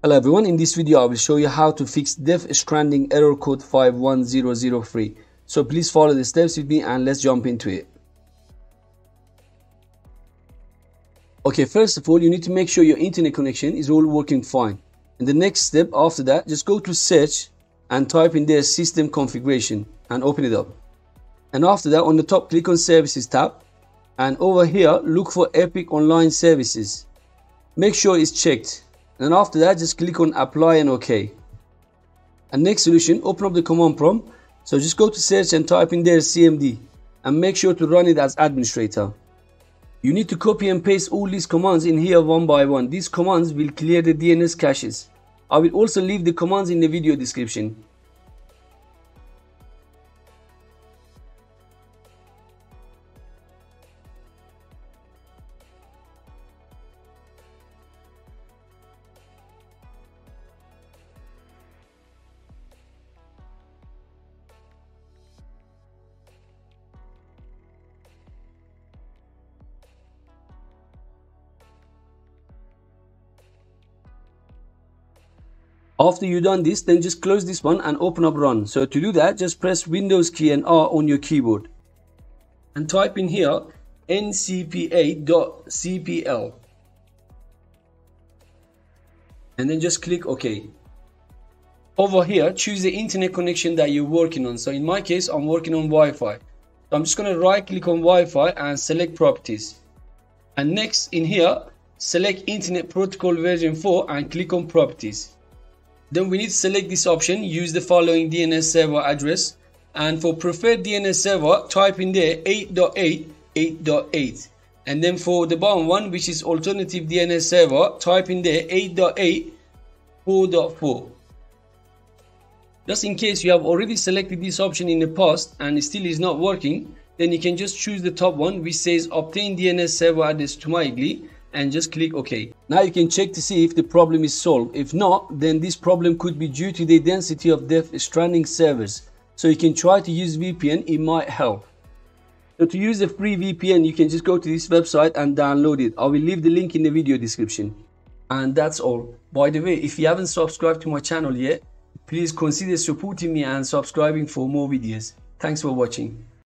Hello everyone, in this video I will show you how to fix Death Stranding error code 51003. So please follow the steps with me and let's jump into it. Okay, first of all, you need to make sure your internet connection is all working fine. And the next step after that, just go to search and type in there system configuration and open it up. And after that, on the top, click on services tab. And over here, look for Epic Online Services. Make sure it's checked and after that just click on apply and ok. And next solution open up the command prompt. So just go to search and type in there cmd and make sure to run it as administrator. You need to copy and paste all these commands in here one by one. These commands will clear the dns caches. I will also leave the commands in the video description After you've done this, then just close this one and open up run. So to do that, just press Windows key and R on your keyboard. And type in here ncpa.cpl. And then just click OK. Over here, choose the internet connection that you're working on. So in my case, I'm working on Wi-Fi. So I'm just going to right click on Wi-Fi and select properties. And next in here, select Internet Protocol version 4 and click on properties. Then we need to select this option, use the following DNS server address. And for preferred DNS server, type in there 8.8, 8.8. And then for the bottom one, which is alternative DNS server, type in there 8.8, 4.4. Just in case you have already selected this option in the past and it still is not working, then you can just choose the top one which says obtain DNS server address automatically and just click OK. Now you can check to see if the problem is solved. If not, then this problem could be due to the density of Death Stranding servers. So you can try to use VPN, it might help. So to use a free VPN, you can just go to this website and download it. I will leave the link in the video description. And that's all. By the way, if you haven't subscribed to my channel yet, please consider supporting me and subscribing for more videos. Thanks for watching.